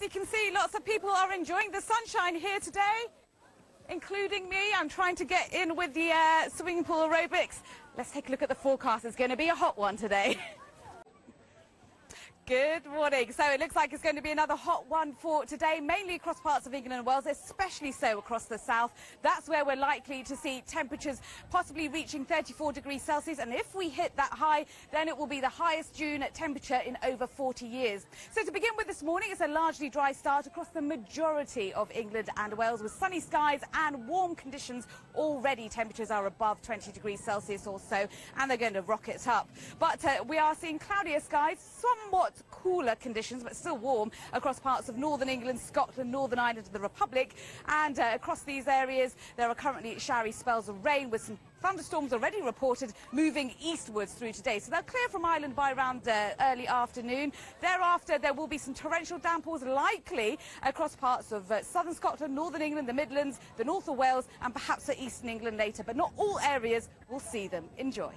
as you can see, lots of people are enjoying the sunshine here today, including me. I'm trying to get in with the uh, swimming pool aerobics. Let's take a look at the forecast. It's going to be a hot one today. Good morning. So it looks like it's going to be another hot one for today, mainly across parts of England and Wales, especially so across the south. That's where we're likely to see temperatures possibly reaching 34 degrees Celsius. And if we hit that high, then it will be the highest June temperature in over 40 years. So to begin with this morning, it's a largely dry start across the majority of England and Wales with sunny skies and warm conditions. Already temperatures are above 20 degrees Celsius or so, and they're going to rocket up. But uh, we are seeing cloudier skies, somewhat cooler conditions, but still warm across parts of northern England, Scotland, Northern Ireland and the Republic. And uh, across these areas, there are currently showery spells of rain with some thunderstorms already reported moving eastwards through today. So they'll clear from Ireland by around uh, early afternoon. Thereafter, there will be some torrential downpours likely across parts of uh, southern Scotland, northern England, the Midlands, the north of Wales and perhaps eastern England later. But not all areas will see them. Enjoy.